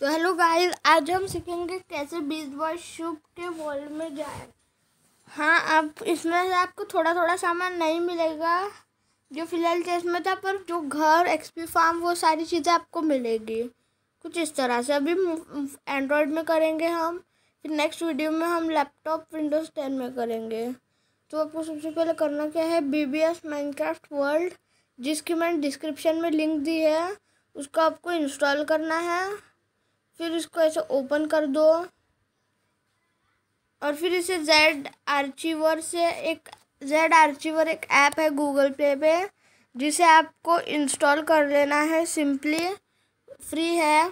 तो hello guys आज हम सीखेंगे कैसे बीस बॉय शुभ के वर्ल्ड में जाए। हाँ अब इसमें से आपको थोड़ा थोड़ा सामान नहीं मिलेगा, जो फ़िलहाल चेस में था, पर जो घर एक्सपी फार्म वो सारी चीज़ें आपको मिलेगी। कुछ इस तरह से अभी एंड्रॉयड में करेंगे हम, फिर नेक्स्ट वीडियो में हम लैपटॉप विंडोज़ टेन में करेंगे। तो आपको सबसे पहले करना क्या है B B S Minecraft world जिसकी मैंने डिस्क्रिप्शन में लिंक दी है, उसको आपको इंस्टॉल करना है। फिर इसको ऐसे ओपन कर दो। और फिर इसे जेड आर्चिवर से एक जेड आर्चिवर एक ऐप है गूगल पे पे, जिसे आपको इंस्टॉल कर लेना है सिंपली फ्री है।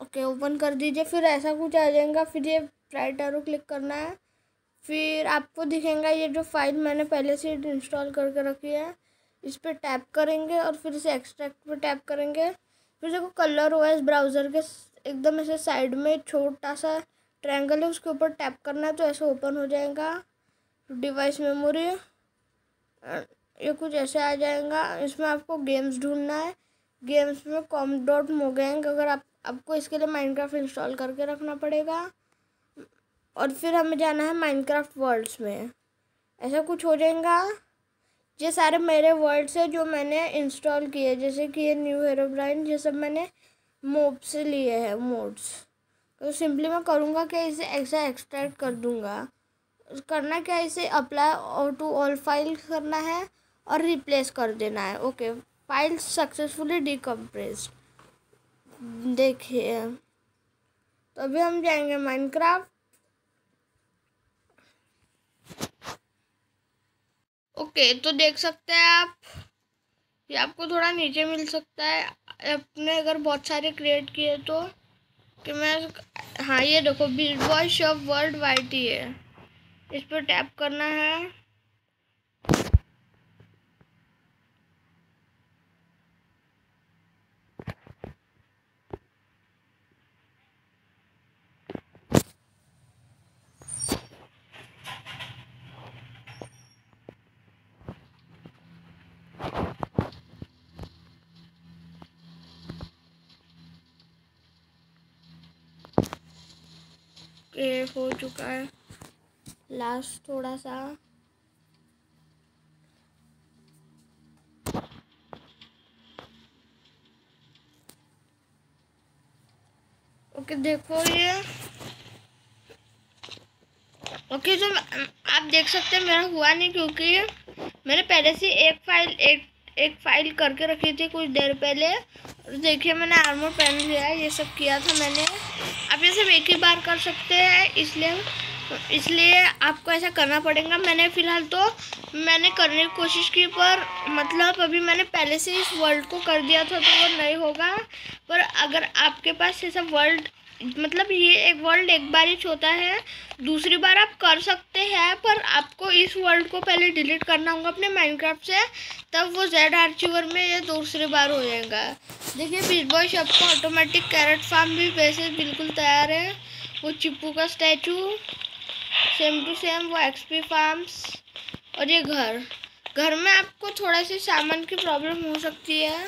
ओके ओपन कर दीजिए। फिर ऐसा कुछ आ जाएगा। फिर ये राइट एरो क्लिक करना है। फिर आपको दिखेगा ये जो फ़ाइल मैंने पहले से इंस्टॉल करके रखी है, इस पर टैप करेंगे और फिर इसे एक्सट्रैक्ट पर टैप करेंगे। फिर देखो कलर ओएस ब्राउज़र के एकदम ऐसे साइड में छोटा सा ट्रायंगल है, उसके ऊपर टैप करना है तो ऐसे ओपन हो जाएगा। Device memory. ये कुछ ऐसे आ जाएगा। इसमें आपको गेम्स ढूंढना है। गेम्स में कॉम डॉट मोगैंग अगर आप, आपको इसके लिए माइनक्राफ्ट इंस्टॉल करके रखना पड़ेगा। और फिर हमें जाना है माइनक्राफ्ट वर्ल्ड्स में। ऐसा कुछ हो जाएगा। ये सारे मेरे वर्ड्स है जो मैंने इंस्टॉल किए जैसे कि ये न्यू हेरोब्राइन, ये सब मैंने मोब से लिए हैं, मोड्स। तो सिंपली मैं करूँगा कि इसे ऐसा एक्सट्रैक्ट कर दूँगा। करना क्या, इसे अप्लाई और टू ऑल फ़ाइल करना है और रिप्लेस कर देना है। ओके फ़ाइल सक्सेसफुली डिकम्प्रेस्ड देखिए। तो अभी हम जाएँगे माइनक्राफ्ट ओके तो देख सकते हैं आप। ये आपको थोड़ा नीचे मिल सकता है। अपने अगर बहुत सारे क्रिएट किए तो कि मैं हाँ ये देखो big boy shop world wide ही है इस पर टैप करना है। ये हो चुका है। लास्ट थोड़ा सा। ओके देखो ये। ओके जो आप देख सकते हैं मेरा हुआ नहीं क्योंकि मैंने पहले से एक फ़ाइल एक एक फ़ाइल करके रखी थी कुछ देर पहले। देखिए मैंने आर्मर पहन लिया है, ये सब किया था मैंने। आप ये सब एक ही बार कर सकते हैं, इसलिए इसलिए आपको ऐसा करना पड़ेगा। मैंने फ़िलहाल तो मैंने करने की कोशिश की, पर मतलब अभी मैंने पहले से इस वर्ल्ड को कर दिया था तो वो नहीं होगा। पर अगर आपके पास ऐसा वर्ल्ड मतलब ये एक वर्ल्ड एक बार ही होता है, दूसरी बार आप कर सकते हैं, पर आपको इस वर्ल्ड को पहले डिलीट करना होगा अपने माइनक्राफ्ट से, तब वो जेड आर्चिवर में ये दूसरी बार हो जाएगा। देखिए बिग बॉय शॉप का ऑटोमेटिक कैरेट फार्म भी वैसे बिल्कुल तैयार है। वो चिप्पू का स्टैचू सेम टू सेम वो एक्सपी फार्म्स और ये घर। घर में आपको थोड़ा सी सामान की प्रॉब्लम हो सकती है।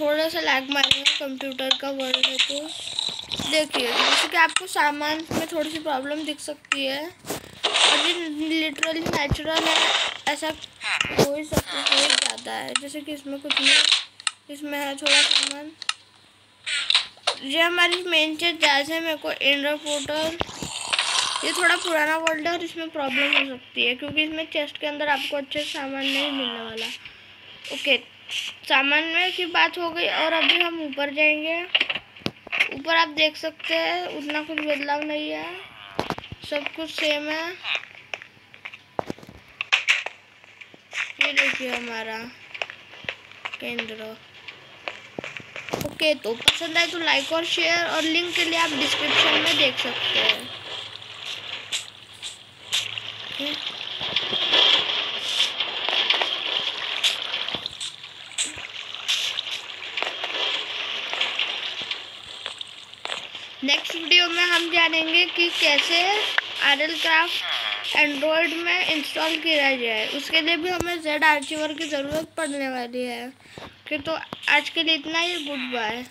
थोड़ा सा लैग मारेगा कंप्यूटर का वर्ड है तो। देखिए, जैसे कि आपको सामान में थोड़ी सी प्रॉब्लम दिख सकती है। और ये लिटरली नेचुरल है, ऐसा हो ही सकता हो जाता है। जैसे कि इसमें कुछ नहीं इसमें है थोड़ा सामान। ये हमारी मेन चीज़ जैसे मेरे को इंडर पोर्टल ये थोड़ा पुराना वर्ल्ड है और इसमें प्रॉब्लम हो सकती है, क्योंकि इसमें चेस्ट के अंदर आपको अच्छे सामान नहीं मिलने वाला। ओके सामान में की बात हो गई और अभी हम ऊपर जाएँगे। ऊपर आप देख सकते हैं, उतना कुछ बदलाव नहीं है। सब कुछ सेम है। ये देखिए हमारा केंद्र। ओके तो पसंद आए तो लाइक और शेयर और लिंक के लिए आप डिस्क्रिप्शन में देख सकते हैं। नेक्स्ट वीडियो में हम जानेंगे कि कैसे आरएल क्राफ्ट एंड्रॉयड में इंस्टॉल किया जाए। उसके लिए भी हमें जेड आर्चिवर की ज़रूरत पड़ने वाली है। कि तो आज के लिए इतना ही गुड बाय